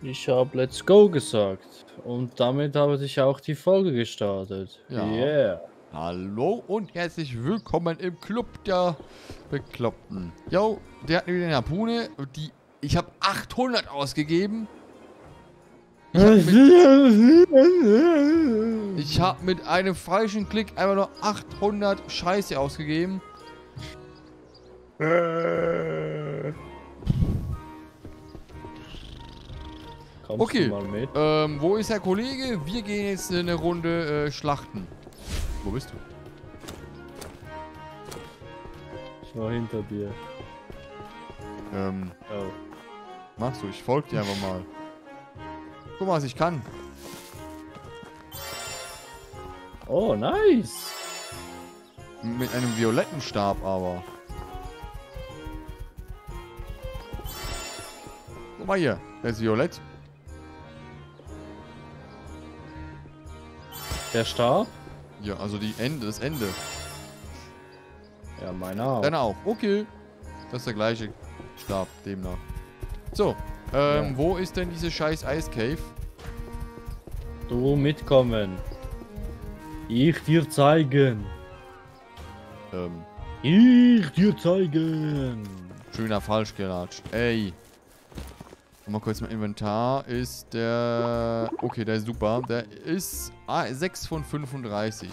Ich habe Let's Go gesagt. Und damit habe ich auch die Folge gestartet. Ja. Yeah. Hallo und herzlich willkommen im Club der Bekloppten. Yo, der hat wieder eine Harpune. Die, ich habe 800 ausgegeben. Ich habe mit, ich hab mit einem falschen Klick einfach nur 800 Scheiße ausgegeben. Kommst Okay. du mal mit? Ähm, wo ist der Kollege? Wir gehen jetzt eine Runde äh, schlachten. Wo bist du? Ich war hinter dir. Ähm, Oh. machst du? Ich folge dir einfach mal. Guck mal, was ich kann. Oh, nice. Mit einem violetten Stab aber. Guck mal hier. Der ist violett. Der Stab? Ja, also die Ende, das Ende. Ja, meiner auch. Deine auch. Okay. Das ist der gleiche Stab, demnach. So. Ähm, Ja. wo ist denn diese scheiß Ice Cave? Du mitkommen. Ich dir zeigen. Ähm, Ich dir zeigen. schöner falsch geratscht. Ey. Mal kurz mein Inventar. Ist der... Okay, der ist super. Der ist ah, 6 von 35.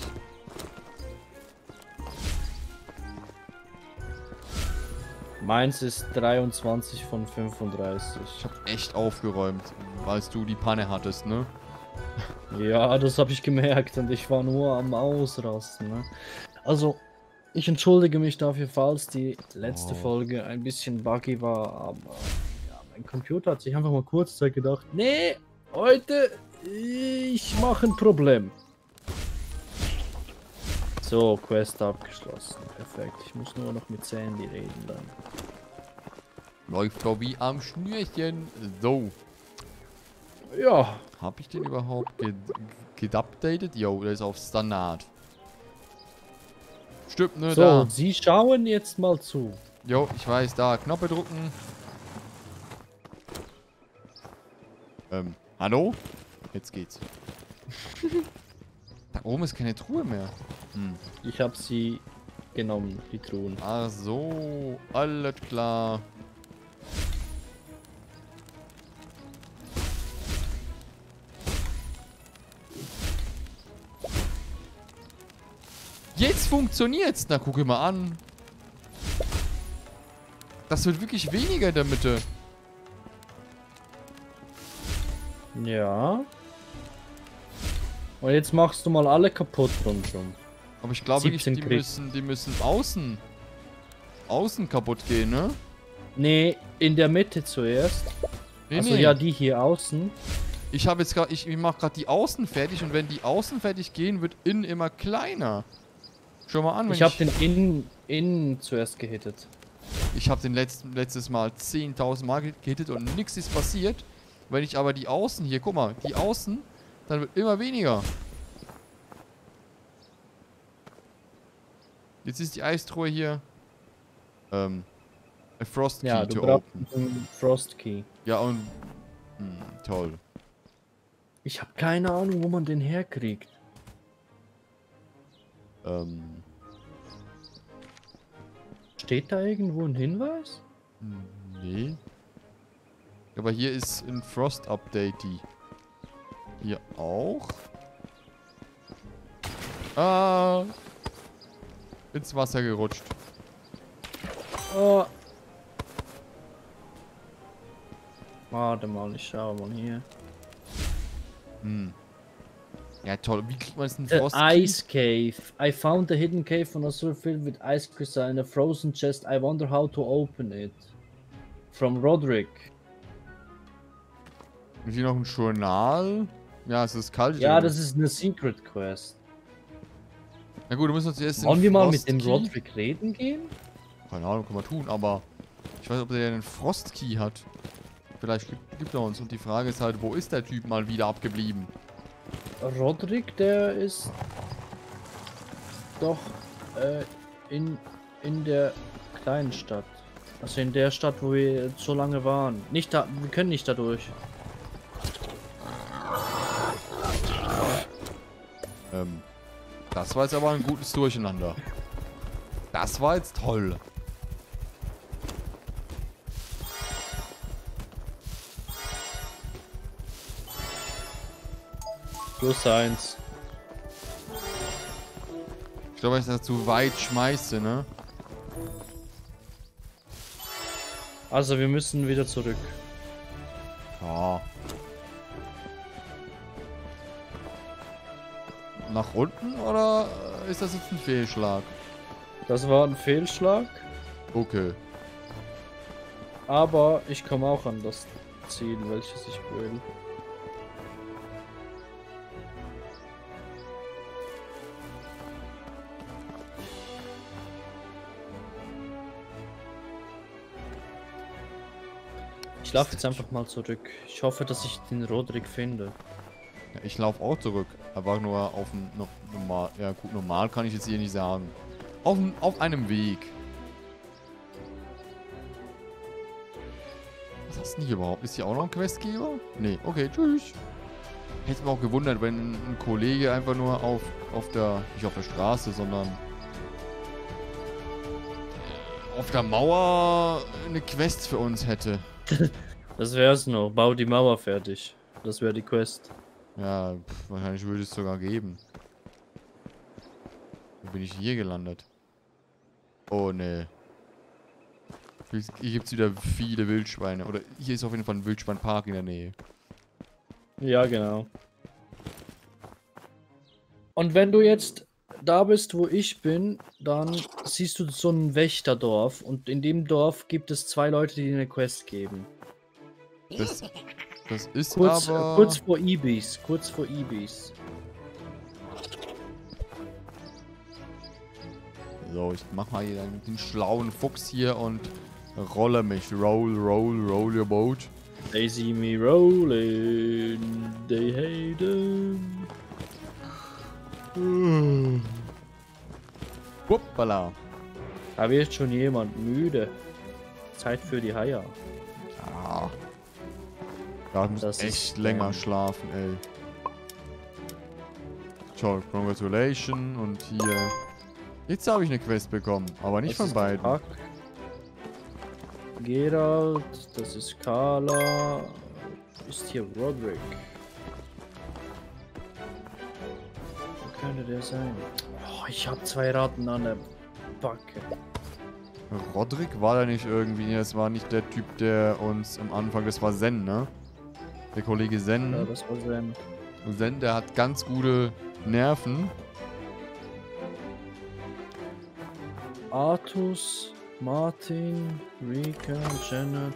Meins ist 23 von 35. Ich hab echt aufgeräumt, als du die Panne hattest, ne? Ja, das habe ich gemerkt und ich war nur am Ausrasten. Ne? Also, ich entschuldige mich dafür, falls die letzte Oh. Folge ein bisschen buggy war, aber ja, mein Computer hat sich einfach mal kurz Zeit gedacht, nee, heute ich mache ein Problem. So, Quest abgeschlossen. Perfekt. Ich muss nur noch mit Sandy reden dann. Läuft doch wie am Schnürchen. So. Ja, Hab ich den überhaupt ge gedupdatet? Jo, der ist auf Standard. Stimmt, ne? so, Da. Sie schauen jetzt mal zu. Jo, ich weiß, da. Knoppe drücken. Ähm, hallo? Jetzt geht's. da oben ist keine Truhe mehr. Hm. Ich habe sie genommen, die Truhen. Ach so, alles klar. Jetzt funktioniert's. Na, gucke mal an. Das wird wirklich weniger in der Mitte. Ja. Und jetzt machst du mal alle kaputt rundum. Aber ich glaube nicht, 17 die Krieg. müssen, die müssen außen, außen kaputt gehen, ne? Nee, in der Mitte zuerst. Nee, also nee. ja, die hier außen. Ich habe jetzt gerade, ich, ich mache gerade die Außen fertig und wenn die Außen fertig gehen, wird innen immer kleiner. Schau mal an, wenn Ich habe den innen, innen zuerst gehittet. Ich habe den letzten, letztes Mal 10.000 Mal ge- gehittet und nichts ist passiert. Wenn ich aber die Außen hier, guck mal, die Außen, dann wird immer weniger. Jetzt ist die Eistruhe hier. Ähm. A Frost Key Ja, du to open. einen Frost Key. Ja, und. Hm, toll. Ich habe keine Ahnung, wo man den herkriegt. Ähm. Steht da irgendwo ein Hinweis? Nee. Aber hier ist ein Frost Update. die. Hier auch. Ah. Ins Wasser gerutscht. Oh. Warte mal, ich schau mal hier. Hm. Ja, toll. Wie kriegt man einen The Frost? Ice Cave. I found a hidden cave on a surf filled with ice crystal and a frozen chest. I wonder how to open it. From Roderick. Hier noch ein Journal? Ja, es ist kalt. Ja, das ist eine Secret Quest. Na gut, du musst uns jetzt Wollen wir mal mit dem Roderick reden gehen? Keine Ahnung, kann man tun, aber ich weiß, ob der einen Frost Key hat. Vielleicht gibt, gibt er uns. Und die Frage ist halt, wo ist der Typ mal wieder abgeblieben? Roderick, der ist doch äh, in, in der kleinen Stadt. Also in der Stadt, wo wir so lange waren. Nicht da, wir können nicht dadurch. Ähm, das war jetzt aber ein gutes Durcheinander. Das war jetzt toll. Plus eins. Ich glaube, ich das zu weit schmeiße, ne? Also wir müssen wieder zurück. Ja. Nach unten oder ist das jetzt ein Fehlschlag? Das war ein Fehlschlag, Okay. aber ich komme auch an das Ziel, welches ich will. Ich laufe jetzt einfach mal zurück. Ich hoffe, dass ich den Rodrik finde. Ja, ich laufe auch zurück. Aber nur auf dem no, normal. Ja gut, normal kann ich jetzt hier nicht sagen. Auf, auf einem Weg. Was hast du denn hier überhaupt? Ist hier auch noch ein Questgeber? Nee, okay, tschüss. Hätte mich auch gewundert, wenn ein Kollege einfach nur auf, auf der, nicht auf der Straße, sondern auf der Mauer eine Quest für uns hätte. Das wär's noch. Bau die Mauer fertig. Das wäre die Quest. Ja, pff, wahrscheinlich würde es sogar geben. Wie bin ich hier gelandet? Oh, ne. Hier gibt es wieder viele Wildschweine. Oder hier ist auf jeden Fall ein Wildschweinpark in der Nähe. Ja, genau. Und wenn du jetzt da bist, wo ich bin, dann siehst du so ein Wächterdorf und in dem Dorf gibt es zwei Leute, die dir eine Quest geben. Das, das ist Kurz, aber... äh, kurz vor Ibis, kurz vor Ibis. So, ich mach mal hier den schlauen Fuchs hier und rolle mich. Roll, roll, roll your boat. They see me rolling, they hate him. Wuppala. Da wird schon jemand müde. Zeit für die Haier. Ja. Da muss Das echt länger ähm, schlafen, ey. Ciao, congratulations und hier. Jetzt habe ich eine Quest bekommen, aber nicht Das von beiden. Pack. Geralt, das ist Carla. Ist hier Roderick. Wo könnte der sein? Oh, ich habe zwei Ratten an der Backe. Roderick war da nicht irgendwie, das war nicht der Typ, der uns am Anfang, das war Zen, ne? Der Kollege Zen. Ja, das war Sam. Zen, der hat ganz gute Nerven. Artus, Martin, Rika, Janet,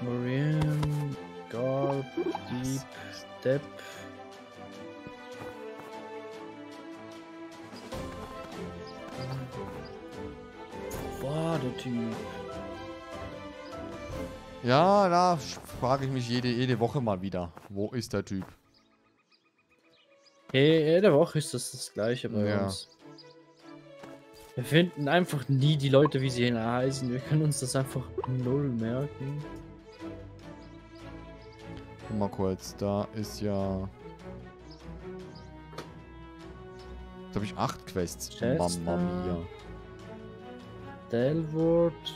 Marianne, Garb, Deep, Depp. Wo war der Typ? Ja, da frage ich mich jede, jede Woche mal wieder. Wo ist der Typ? Hey, jede Woche ist das das gleiche bei Ja. uns. Wir finden einfach nie die Leute, wie sie heißen. Wir können uns das einfach null merken. Guck mal kurz, da ist ja... Jetzt habe ich acht Quests. Chester. Mamma mia. Delwort.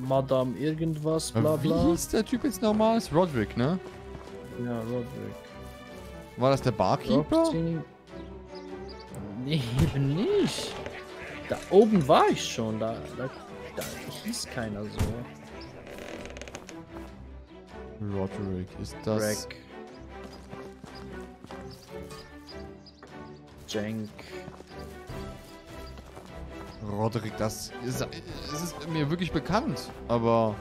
Madame irgendwas, bla Wie bla. hieß der Typ jetzt nochmal? Ist Roderick, ne? Ja, Roderick. War das der Barkeeper? Nee, eben nicht. Da oben war ich schon. Da, da, da hieß keiner so. Roderick, ist das... Rack. Jank. Roderick, das ist, es ist mir wirklich bekannt, aber...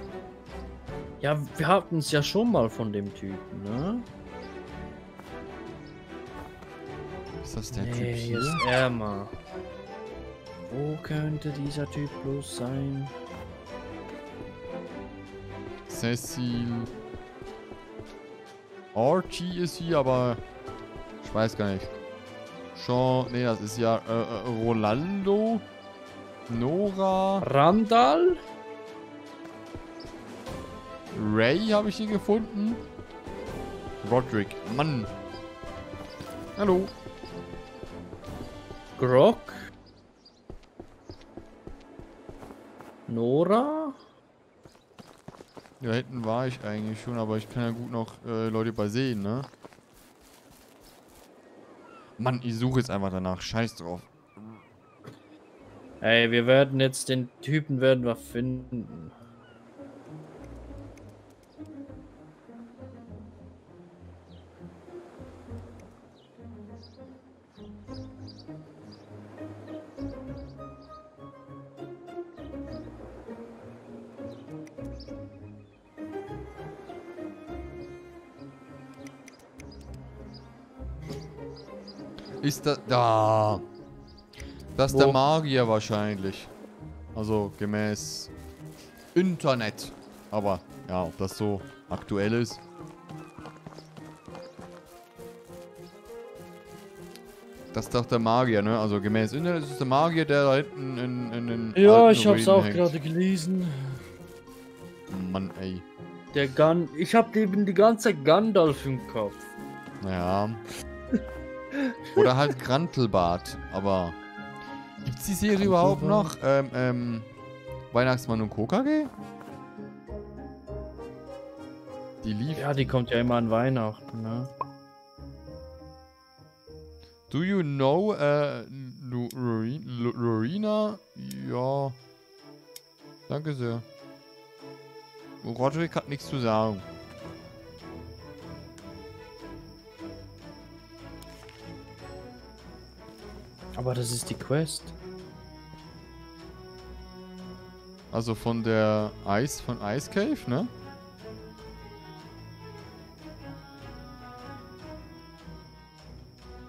Ja, wir hatten es ja schon mal von dem Typen, ne? Ist das der nee, Typ hier? er mal. Wo könnte dieser Typ bloß sein? Cecil. Archie ist hier, aber ich weiß gar nicht. Sean, nee, das ist ja äh, äh, Rolando. Nora. Randall? Ray habe ich hier gefunden. Roderick. Mann. Hallo. Grog. Nora? Ja, hinten war ich eigentlich schon, aber ich kann ja gut noch äh, Leute übersehen, ne? Mann, ich suche jetzt einfach danach. Scheiß drauf. Ey, wir werden jetzt den Typen werden wir finden. Ist das... Da. Das ist der Magier wahrscheinlich. Also gemäß Internet. Aber ja, ob das so aktuell ist. Das ist doch der Magier, ne? Also gemäß Internet ist es der Magier, der da hinten in, in den. Ja, ich hab's auch hängt. gerade gelesen. Mann, ey. Der Gun. Ich hab eben die ganze Gandalf im Kopf. Ja. Oder halt Grantelbart, aber. Gibt's die Serie überhaupt noch? Ähm, ähm. Weihnachtsmann und Kokage? Die lief. Ja, die kommt ja immer an Weihnachten, ne? Do you know, äh, Lu- Lori- Lu- Lorena? Ja. Danke sehr. Roderick hat nichts zu sagen. Aber das ist die Quest. Also von der Eis, von Ice Cave, ne?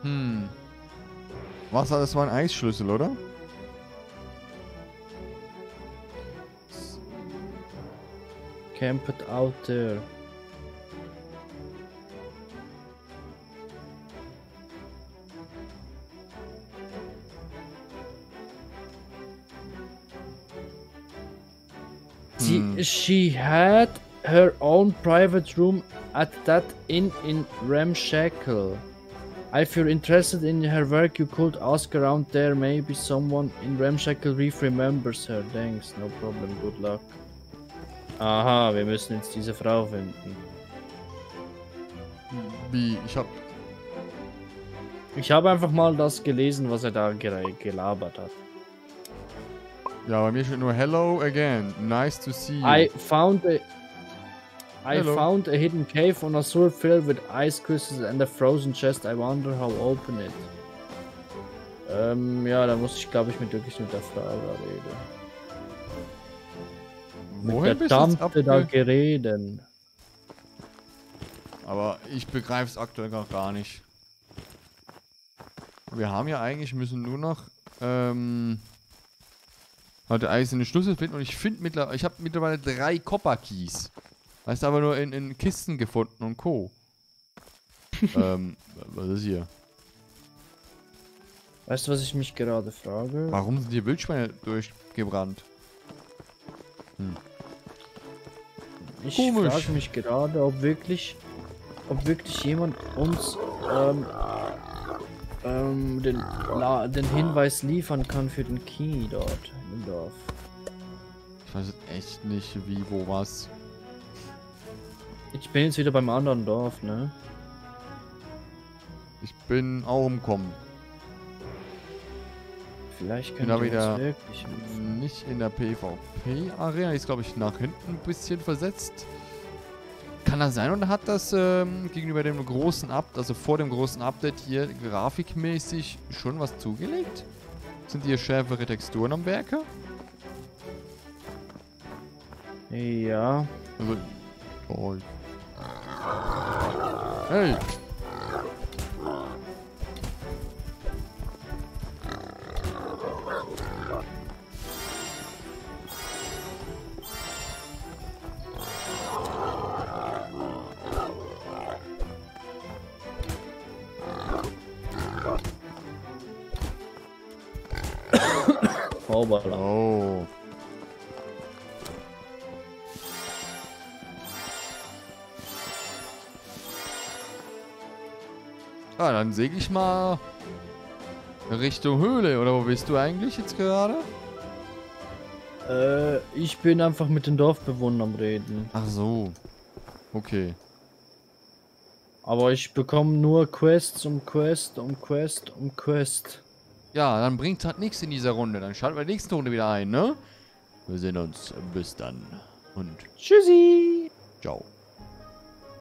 Hm. Was, das war ein Eisschlüssel, oder? Camp it out there. She, had her own private room at that inn in Ramshackle. If you're interested in her work, you could ask around there. Maybe someone in Ramshackle Reef remembers her. Thanks, no problem. Good luck. Aha, wir müssen jetzt diese Frau finden. Wie? Ich hab. Ich habe einfach mal das gelesen, was er da gelabert hat. Ja, bei mir steht nur Hello again. Nice to see you. I found a I Hello. found a hidden cave on a sword filled with ice crystals and a frozen chest. I wonder how open it. Ähm, ja, da muss ich, glaube ich, mit wirklich mit der Frau da reden. Wohin mit der Tante da gereden. Aber ich begreife es aktuell gar, gar nicht. Wir haben ja eigentlich, müssen nur noch ähm, halt eiserne Schlüssel finden und ich finde mittlerweile, ich habe mittlerweile drei Copper Keys. Heißt aber nur in, in Kisten gefunden und Co. ähm, was ist hier? Weißt du, was ich mich gerade frage? Warum sind hier Wildschweine durchgebrannt? Ich Komisch. frage mich gerade, ob wirklich, ob wirklich jemand uns ähm, ähm, den, La den Hinweis liefern kann für den Key dort im Dorf. Ich weiß echt nicht, wie, wo, was. Ich bin jetzt wieder beim anderen Dorf, ne? Ich bin auch umgekommen. Vielleicht können da wir wieder- uns wirklich. Nicht in der PvP-Arena. Ist, glaube ich, nach hinten ein bisschen versetzt. Kann das sein und hat das ähm, gegenüber dem großen Update, also vor dem großen Update hier grafikmäßig schon was zugelegt? Sind hier schärfere Texturen am Werke? Ja, Also. Oh. Hey! Hoppala. Oh. Ja, dann säge ich mal Richtung Höhle. Oder wo bist du eigentlich jetzt gerade? Äh, ich bin einfach mit den Dorfbewohnern am Reden. Ach so. Okay. Aber ich bekomme nur Quests um Quest um Quest um Quest. Ja, dann bringt halt nichts in dieser Runde. Dann schalten wir die nächste Runde wieder ein, ne? Wir sehen uns. Bis dann. Und Tschüssi! ciao.